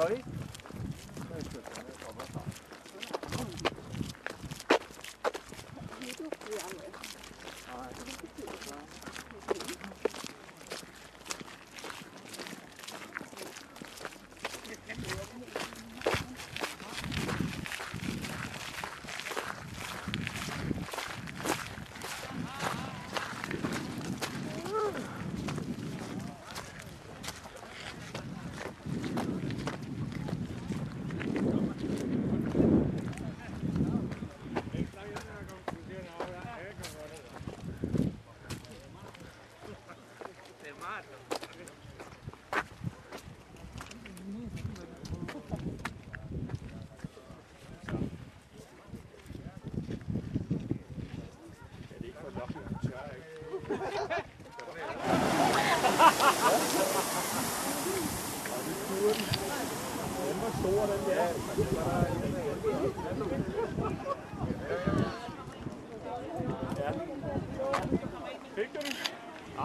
哎。Den? Ah, det var godt.